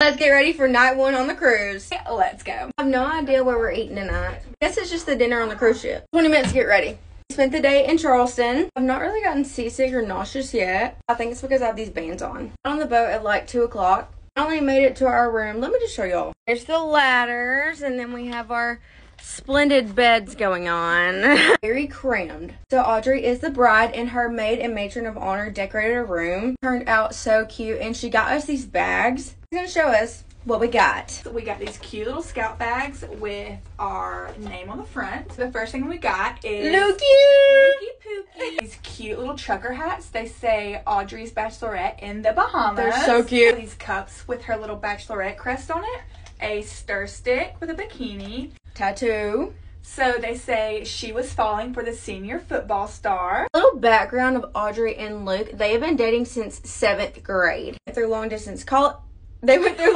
Let's get ready for night one on the cruise. Let's go. I have no idea where we're eating tonight. I Guess it's just the dinner on the cruise ship. 20 minutes to get ready. Spent the day in Charleston. I've not really gotten seasick or nauseous yet. I think it's because I have these bands on. On the boat at like 2 o'clock. I only made it to our room. Let me just show y'all. There's the ladders, and then we have our splendid beds going on. Very crammed. So Audrey is the bride, and her maid and matron of honor decorated her room. Turned out so cute, and she got us these bags. She's gonna show us what we got. So we got these cute little scout bags with our name on the front. The first thing we got is Looky! Pookie Pookie. These cute little trucker hats. They say Audrey's Bachelorette in the Bahamas. They're so cute. These cups with her little Bachelorette crest on it. A stir stick with a bikini. Tattoo. So they say she was falling for the senior football star. A Little background of Audrey and Luke. They have been dating since seventh grade. Through long distance call. They went through